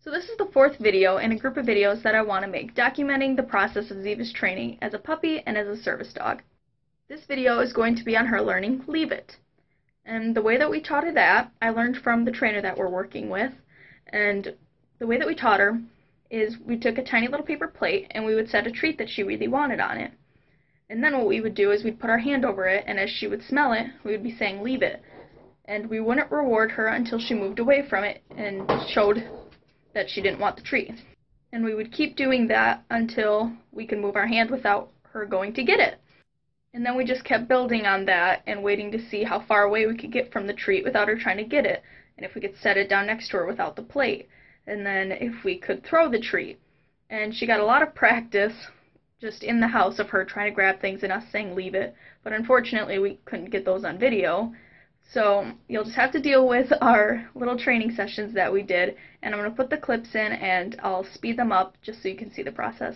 So this is the fourth video in a group of videos that I want to make documenting the process of Ziva's training as a puppy and as a service dog. This video is going to be on her learning Leave It. And the way that we taught her that, I learned from the trainer that we're working with. And the way that we taught her is we took a tiny little paper plate and we would set a treat that she really wanted on it. And then what we would do is we'd put our hand over it and as she would smell it, we would be saying leave it. And we wouldn't reward her until she moved away from it and showed that she didn't want the treat. And we would keep doing that until we could move our hand without her going to get it. And then we just kept building on that and waiting to see how far away we could get from the treat without her trying to get it, and if we could set it down next to her without the plate, and then if we could throw the treat. And she got a lot of practice just in the house of her trying to grab things and us saying leave it, but unfortunately we couldn't get those on video. So you'll just have to deal with our little training sessions that we did, and I'm going to put the clips in and I'll speed them up just so you can see the process.